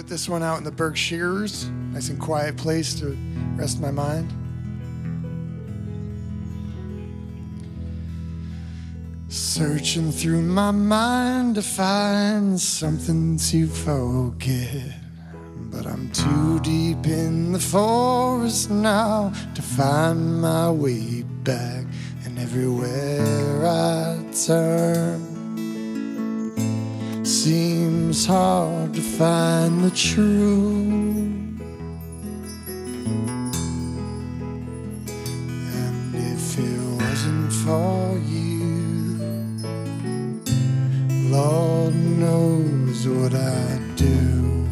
wrote this one out in the Berkshires, nice and quiet place to rest my mind. Searching through my mind to find something to forget. But I'm too deep in the forest now to find my way back. And everywhere I turn, seems hard to find the truth. And if it wasn't for you, Lord knows what I'd do.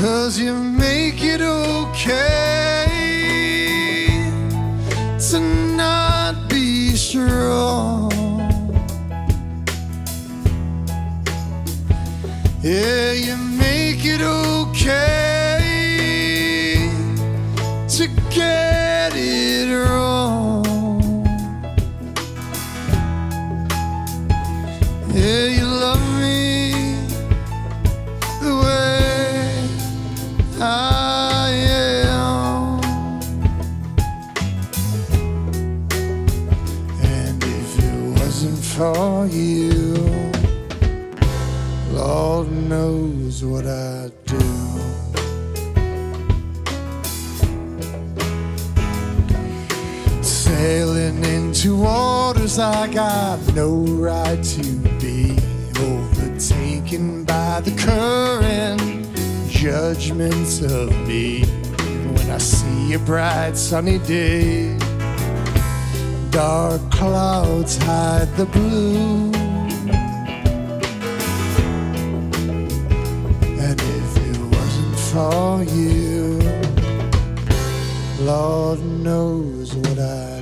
Cause you make it okay you make it okay to get it wrong. Yeah, you love me the way I am. And if it wasn't for you, Lord knows what I'd do. Sailing into waters I got no right to be overtaken by the current judgments of me. When I see a bright sunny day, dark clouds hide the blue. For you, Lord knows what I'd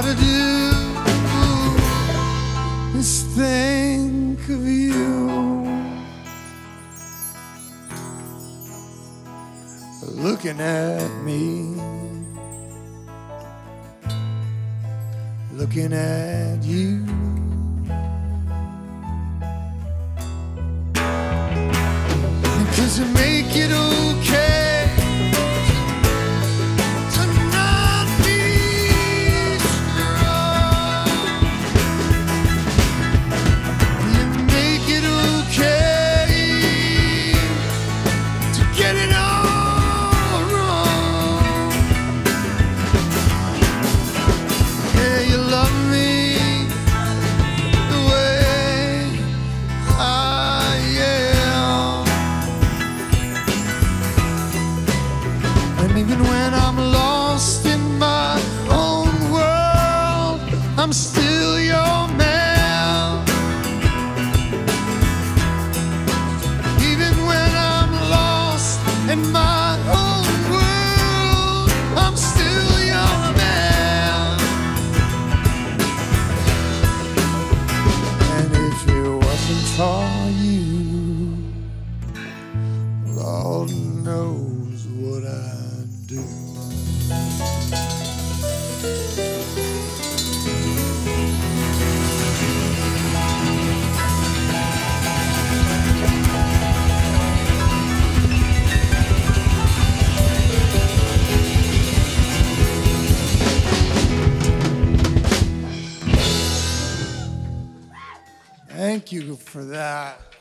gotta do is think of you. looking at me, looking at you. Cause you make it okay Even when I'm lost in my own world, I'm still your man. Even when I'm lost in my own world, I'm still your man. And if it wasn't for you, Lord knows what I do. Thank you for that.